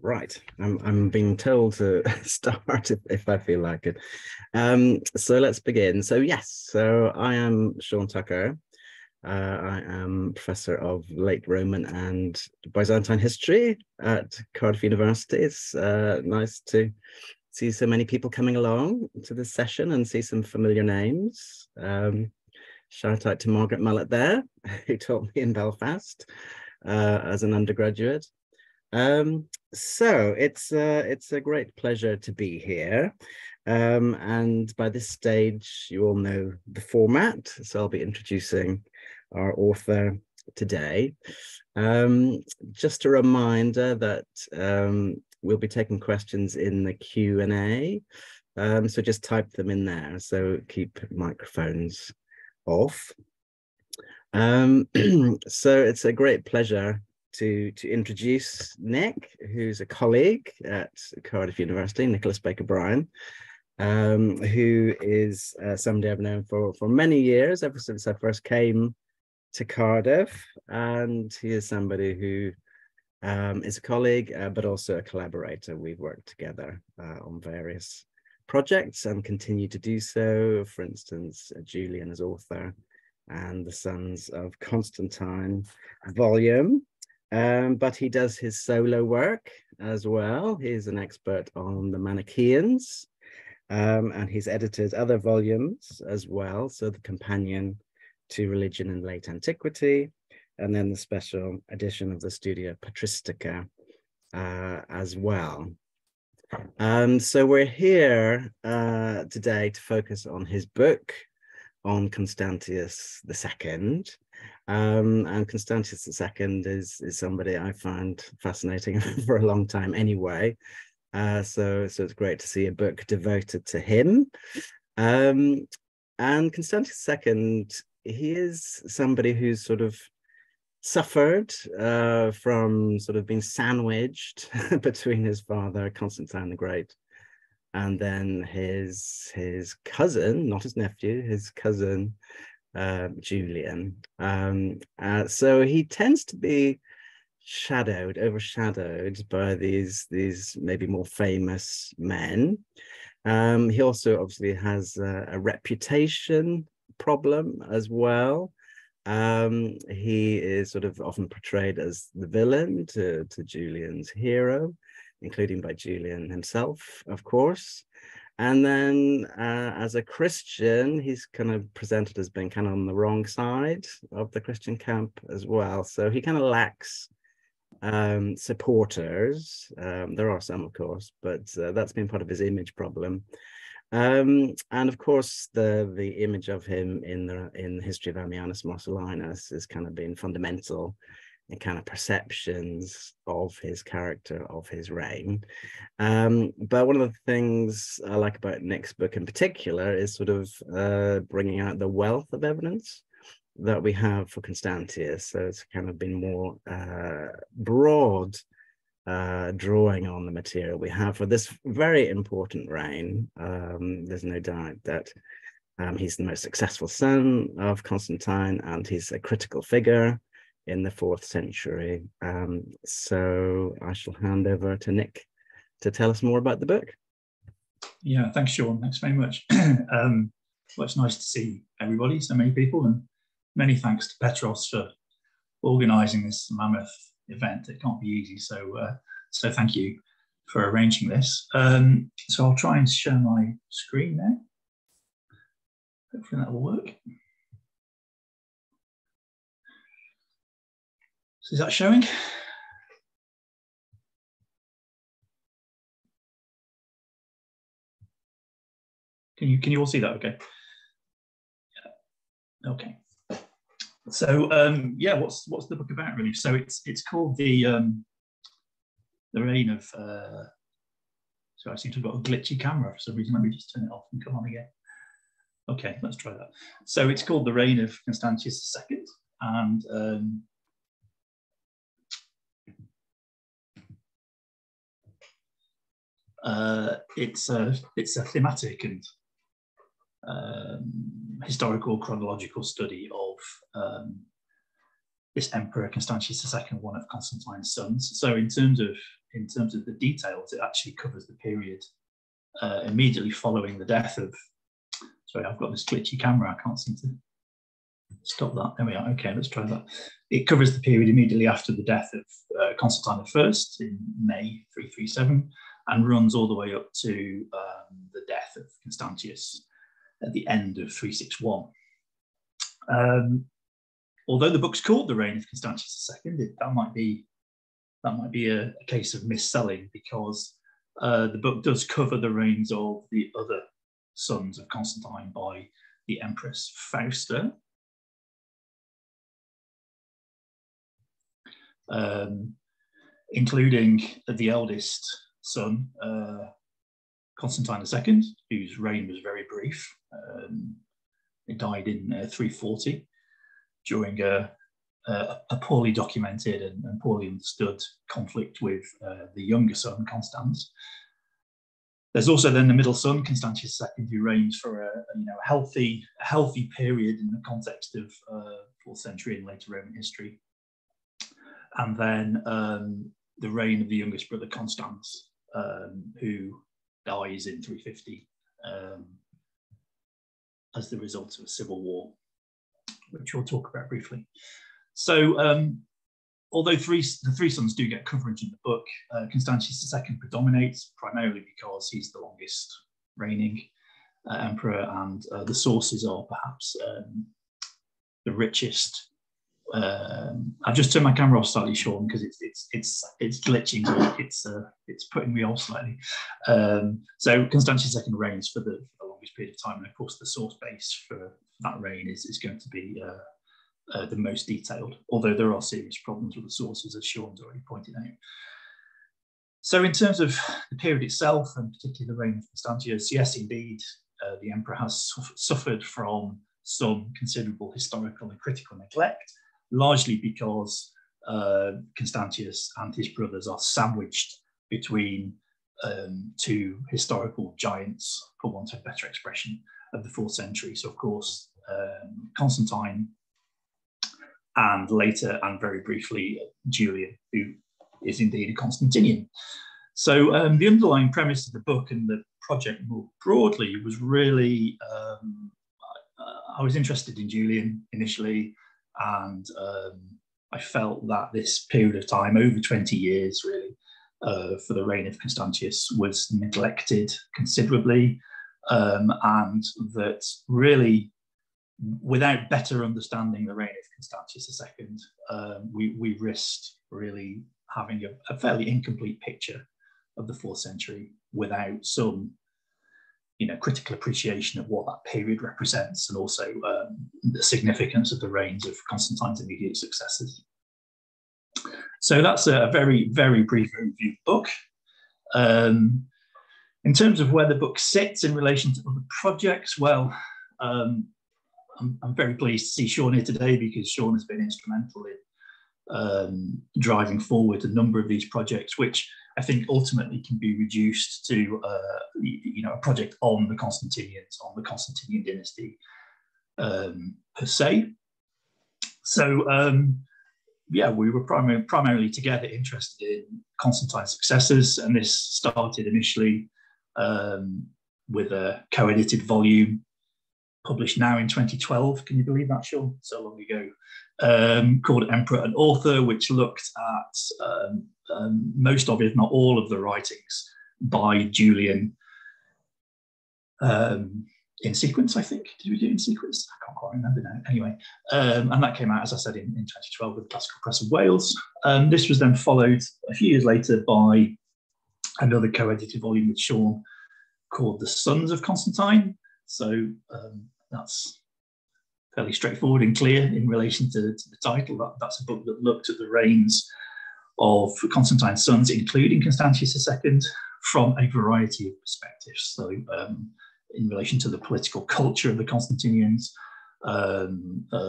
Right, I'm, I'm being told to start if, if I feel like it. Um, so let's begin. So yes, so I am Shaun Tougher. Uh, I am professor of late Roman and Byzantine history at Cardiff University. It's uh, nice to see so many people coming along to this session and see some familiar names. Um, shout out to Margaret Mullett there, who taught me in Belfast uh, as an undergraduate. Um, so it's uh, it's a great pleasure to be here. Um, and by this stage, you all know the format. So I'll be introducing our author today. Um, just a reminder that um, we'll be taking questions in the Q&A. Um, so just type them in there. So keep microphones off. Um, so it's a great pleasure to, to introduce Nick, who's a colleague at Cardiff University, Nicholas Baker-Brian, um, who is uh, somebody I've known for, for many years, ever since I first came to Cardiff. And he is somebody who um, is a colleague, uh, but also a collaborator. We've worked together uh, on various projects and continue to do so. For instance, Julian as author and the Sons of Constantine volume, um, but he does his solo work as well. He's an expert on the Manichaeans, um, and he's edited other volumes as well. So the companion to religion in late antiquity, and then the special edition of the Studia Patristica uh, as well. Um, so we're here uh, today to focus on his book on Constantius II, um, and Constantius II is, is somebody I find fascinating for a long time anyway. Uh, so, so it's great to see a book devoted to him. Um, and Constantius II, he is somebody who's sort of suffered uh, from sort of being sandwiched between his father, Constantine the Great, and then his his cousin, not his nephew, his cousin, uh, Julian. Um, uh, so he tends to be shadowed, overshadowed by these these maybe more famous men. Um, he also obviously has a, a reputation problem as well. Um, he is sort of often portrayed as the villain to, to Julian's hero, including by Julian himself, of course. And then uh, as a Christian, he's kind of presented as being kind of on the wrong side of the Christian camp as well. So he kind of lacks um, supporters. Um, there are some, of course, but uh, that's been part of his image problem. Um, and of course, the the image of him in the in the history of Ammianus Marcellinus has kind of been fundamental and kind of perceptions of his character, of his reign. Um, but one of the things I like about Nick's book in particular is sort of uh, bringing out the wealth of evidence that we have for Constantius. So it's kind of been more uh, broad uh, drawing on the material we have for this very important reign. Um, there's no doubt that um, he's the most successful son of Constantine and he's a critical figure in the fourth century. Um, so I shall hand over to Nick to tell us more about the book. Yeah, thanks, Shaun. Thanks very much. um, well, it's nice to see everybody, so many people, and many thanks to Petros for organising this mammoth event. It can't be easy, so uh, so thank you for arranging this. Um, so I'll try and share my screen now. Hopefully that will work. So is that showing? Can you can you all see that? Okay. Yeah. Okay. So um, yeah, what's what's the book about really? So it's it's called the um, the reign of. Uh, so I seem to have got a glitchy camera for some reason. Let me just turn it off and come on again. Okay, let's try that. So it's called the reign of Constantius II, and um, uh, it's a it's a thematic and um, historical chronological study of um, this emperor Constantius II, one of Constantine's sons. So in terms of in terms of the details, it actually covers the period uh, immediately following the death of. Sorry, I've got this glitchy camera. I can't seem to stop that. There we are. Okay, let's try that. It covers the period immediately after the death of uh, Constantine I in May 337 and runs all the way up to um, the death of Constantius at the end of 361. Um, although the book's called The Reign of Constantius II, it, that might be that might be a, a case of misselling because uh, the book does cover the reigns of the other sons of Constantine by the Empress Fausta. Um, including the eldest son, uh, Constantine II, whose reign was very brief. Um, he died in uh, 340 during a, a, a poorly documented and, and, poorly understood conflict with uh, the younger son, Constans. There's also then the middle son, Constantius II, who reigns for a, you know, a healthy, a healthy period in the context of uh, fourth century and later Roman history. And then um, the reign of the youngest brother, Constans, um, who dies in 350 um, as the result of a civil war, which we'll talk about briefly. So, um, although three, the three sons do get coverage in the book, uh, Constantius II predominates primarily because he's the longest reigning uh, emperor, and uh, the sources are perhaps um, the richest um, I've just turned my camera off slightly, Shaun, because it's it's it's it's glitching. It's uh, it's putting me off slightly. Um, so Constantius II reigns for the, for the, longest period of time, and of course the source base for that reign is, is going to be uh, uh, the most detailed. Although there are serious problems with the sources, as Shaun's already pointed out. So in terms of the period itself, and particularly the reign of Constantius, yes, indeed, uh, the emperor has suffered from some considerable historical and critical neglect largely because uh, Constantius and his brothers are sandwiched between um, two historical giants, for want of a better expression, of the fourth century. So, of course, um, Constantine and later and very briefly Julian, who is indeed a Constantinian. So, um, the underlying premise of the book and the project more broadly was really um, I was interested in Julian initially and um, I felt that this period of time, over 20 years really, uh, for the reign of Constantius was neglected considerably, um, and that really, without better understanding the reign of Constantius II, um, we, we risked really having a, a fairly incomplete picture of the fourth century without some you know, critical appreciation of what that period represents and also um, the significance of the reigns of Constantine's immediate successors. So that's a very, very brief overview of the book. Um, in terms of where the book sits in relation to other projects, well, um, I'm, I'm, very pleased to see Shaun here today because Shaun has been instrumental in um, driving forward a number of these projects, which I think ultimately can be reduced to uh, you know a project on the Constantinians, on the Constantinian dynasty um, per se. So um, yeah, we were primar- primarily together interested in Constantine's successors, and this started initially um, with a co-edited volume published now in 2012. Can you believe that, Shaun? So long ago. Um, called Emperor and Author, which looked at um, um, most of, if not all, of the writings by Julian um, in sequence, I think. Did we do in sequence? I can't quite remember now. Anyway, um, and that came out, as I said, in, in 2012 with the Classical Press of Wales. Um, this was then followed a few years later by another co-edited volume with Shaun called The Sons of Constantine. So um, that's fairly straightforward and clear in relation to, to the title. That, that's a book that looked at the reigns of Constantine's sons, including Constantius II, from a variety of perspectives. So, um, in relation to the political culture of the Constantinians, um, uh,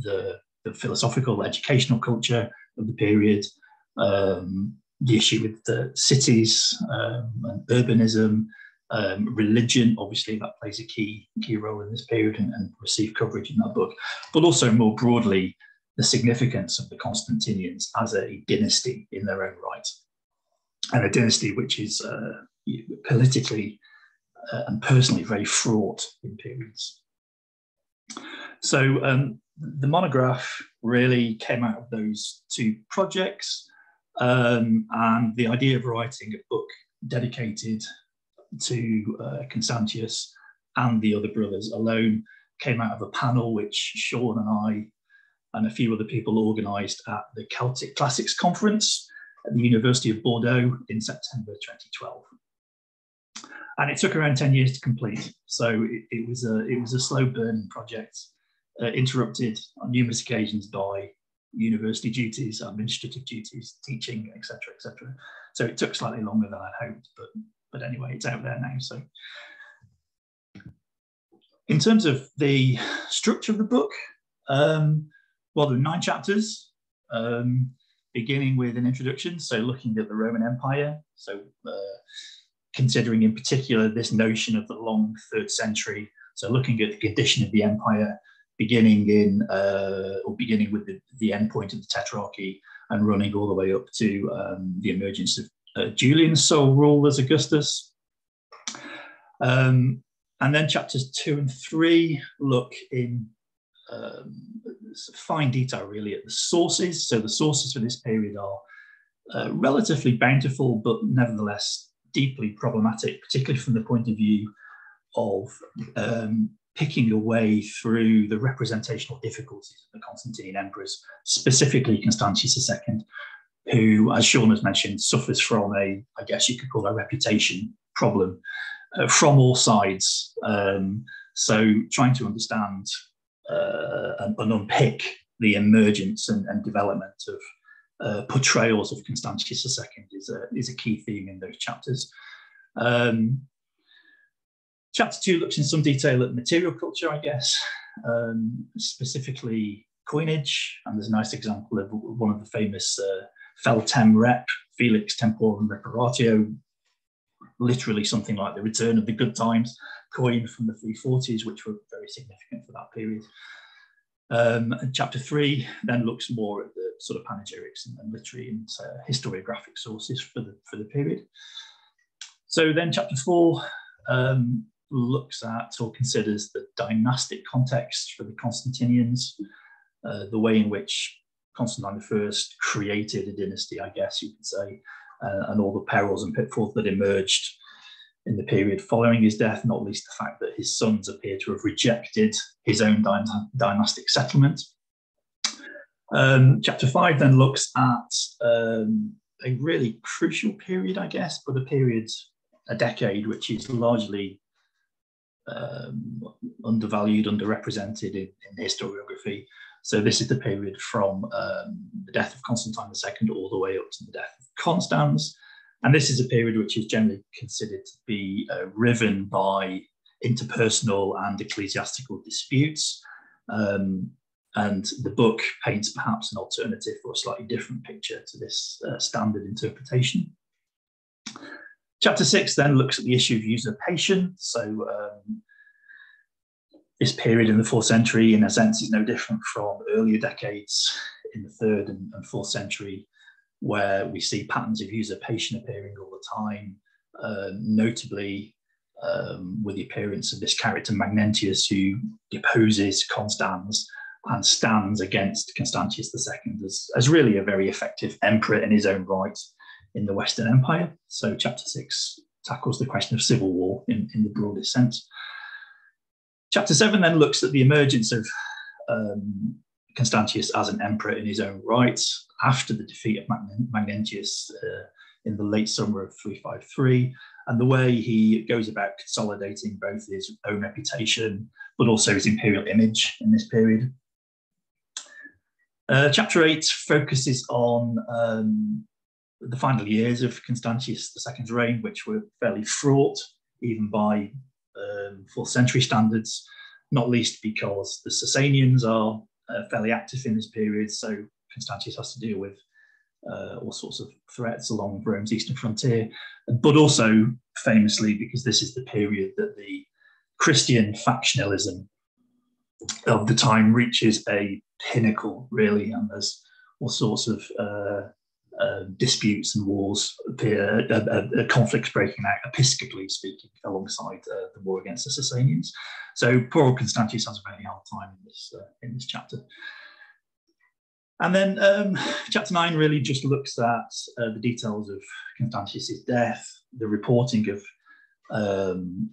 the, the, philosophical, educational culture of the period, um, the issue with the cities um, and urbanism, um, religion, obviously, that plays a key key role in this period and, and received coverage in that book, but also more broadly the significance of the Constantinians as a dynasty in their own right, and a dynasty which is uh, politically uh, and personally very fraught in periods. So um, the monograph really came out of those two projects, um, and the idea of writing a book dedicated to uh, Constantius and the other brothers alone came out of a panel which Shaun and I and a few other people organised at the Celtic Classics Conference at the University of Bordeaux in September 2012. And it took around 10 years to complete. So it, it was, a, it was a slow burning project, uh, interrupted on numerous occasions by university duties, administrative duties, teaching, etc., etc. So it took slightly longer than I'd hoped, but but anyway, it's out there now. So in terms of the structure of the book, um, well, there are nine chapters, um, beginning with an introduction. So looking at the Roman Empire. So uh, considering in particular this notion of the long third century. So looking at the condition of the empire, beginning in uh, or beginning with the, the end point of the Tetrarchy and running all the way up to um, the emergence of uh, Julian's sole rule as Augustus. Um, and then chapters two and three look in um, fine detail really at the sources. So the sources for this period are uh, relatively bountiful, but nevertheless deeply problematic, particularly from the point of view of um, picking way through the representational difficulties of the Constantine emperors, specifically Constantius II, who, as Shaun has mentioned, suffers from a, I guess you could call a reputation problem uh, from all sides. Um, so trying to understand uh, and, and, unpick the emergence and, and development of uh, portrayals of Constantius II is a, is a key theme in those chapters. Um, chapter two looks in some detail at material culture, I guess, um, specifically coinage. And there's a nice example of one of the famous uh, Fel Temp Rep, Felix Temporum Reparatio, literally something like the return of the good times coin from the 340s, which were very significant for that period. Um, chapter three then looks more at the sort of panegyrics and, and literary and uh, historiographic sources for the, for the period. So then chapter four um, looks at or considers the dynastic context for the Constantinians, uh, the way in which Constantine I created a dynasty, I guess you could say, uh, and all the perils and pitfalls that emerged in the period following his death, not least the fact that his sons appear to have rejected his own dynastic settlement. Um, chapter five then looks at um, a really crucial period, I guess, but a period, a decade, which is largely um, undervalued, underrepresented in, in historiography, so this is the period from um, the death of Constantine II all the way up to the death of Constans. And this is a period which is generally considered to be uh, riven by interpersonal and ecclesiastical disputes. Um, and the book paints perhaps an alternative or slightly different picture to this uh, standard interpretation. Chapter six then looks at the issue of usurpation. So um, this period in the fourth century, in a sense, is no different from earlier decades in the third and, and fourth century, where we see patterns of usurpation appearing all the time, uh, notably um, with the appearance of this character Magnentius, who deposes Constans and stands against Constantius II as, as really a very effective emperor in his own right in the Western Empire. So, chapter six tackles the question of civil war in, in the broadest sense. Chapter seven then looks at the emergence of um, Constantius as an emperor in his own right after the defeat of Magnentius uh, in the late summer of 353, and the way he goes about consolidating both his own reputation but also his imperial image in this period. Uh, chapter 8 focuses on um, the final years of Constantius II's reign, which were fairly fraught, even by um, fourth century standards, not least because the Sasanians are uh, fairly active in this period. So Constantius has to deal with uh, all sorts of threats along Rome's eastern frontier, but also famously because this is the period that the Christian factionalism of the time reaches a pinnacle, really, and there's all sorts of uh, uh, disputes and wars appear, uh, conflicts breaking out, episcopally speaking, alongside uh, the war against the Sasanians. So poor Constantius has a very hard time in this uh, in this chapter. And then um, chapter nine really just looks at uh, the details of Constantius's death, the reporting of um,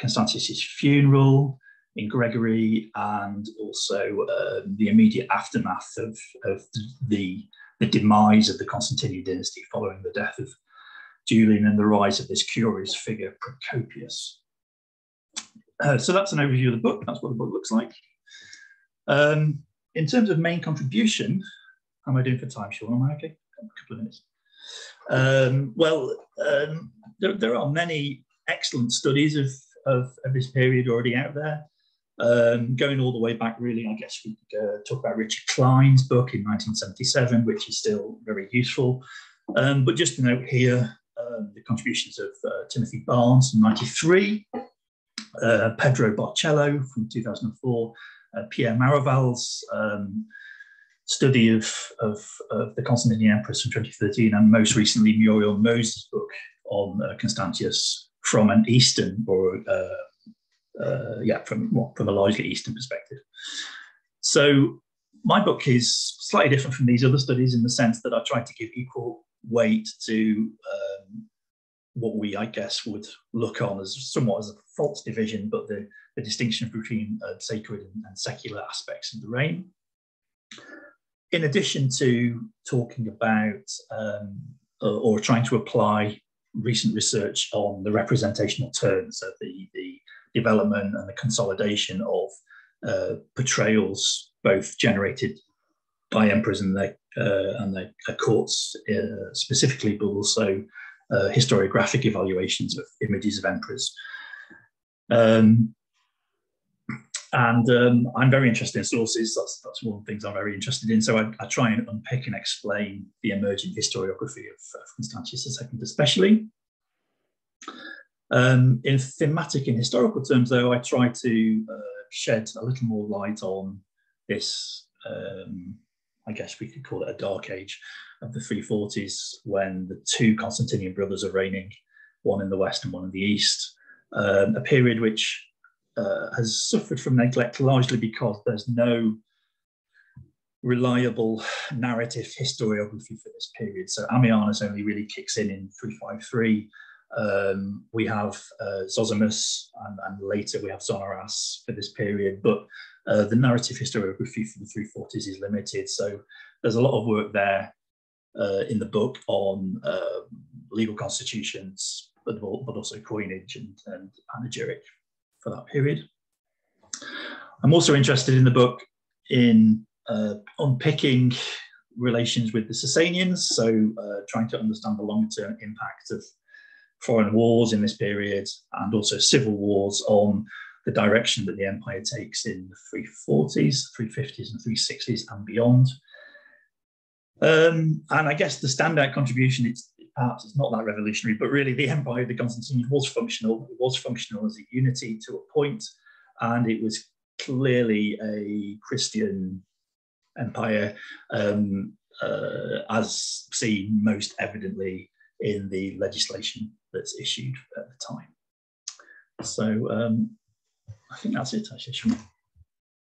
Constantius's funeral in Gregory, and also uh, the immediate aftermath of, of the, the demise of the Constantinian dynasty following the death of Julian and the rise of this curious figure, Procopius. Uh, so that's an overview of the book. That's what the book looks like. Um, in terms of main contribution, how am I doing for time, Shaun? Am I okay? A couple of minutes. Um, well, um, there, there, are many excellent studies of, of, of, this period already out there. Um, going all the way back, really, I guess we could uh, talk about Richard Klein's book in 1977, which is still very useful. Um, but just to note here, um, the contributions of uh, Timothy Barnes in 93, uh, Pedro Barceló from 2004, uh, Pierre Maraval's um, study of, of, of, the Constantinian Empress from 2013, and most recently Muriel Moser's book on uh, Constantius from an Eastern or uh, yeah, from from a largely Eastern perspective. So my book is slightly different from these other studies in the sense that I try to give equal weight to um, what we, I guess, would look on as somewhat as a false division, but the, the distinction between uh, sacred and, and, secular aspects of the reign. In addition to talking about um, or, or trying to apply recent research on the representational turns of the, the development and the consolidation of uh, portrayals, both generated by emperors and their, uh, and their courts uh, specifically, but also uh, historiographic evaluations of images of emperors. Um, and um, I'm very interested in sources. That's, that's one of the things I'm very interested in. So I, I try and unpick and explain the emerging historiography of, of Constantius II, especially. Um, in thematic and historical terms, though, I try to uh, shed a little more light on this. Um, I guess we could call it a dark age of the 340s when the two Constantinian brothers are reigning, one in the west and one in the east. Um, a period which uh, has suffered from neglect largely because there's no reliable narrative historiography for this period. So Ammianus only really kicks in in 353. Um, we have uh, Zosimus, and, and, later we have Zonaras for this period, but uh, the narrative historiography for the 340s is limited. So there's a lot of work there uh, in the book on uh, legal constitutions, but, but also coinage and, and panegyric for that period. I'm also interested in the book in uh, unpicking relations with the Sasanians, so uh, trying to understand the long-term impact of foreign wars in this period and also civil wars on the direction that the empire takes in the 340s, 350s, and 360s and beyond. Um, and I guess the standout contribution, it's perhaps it's not that revolutionary, but really the empire of the Constantinians was functional. It was functional as a unity to a point, and it was clearly a Christian empire, um, uh, as seen most evidently in the legislation that's issued at the time. So um, I think that's it, actually.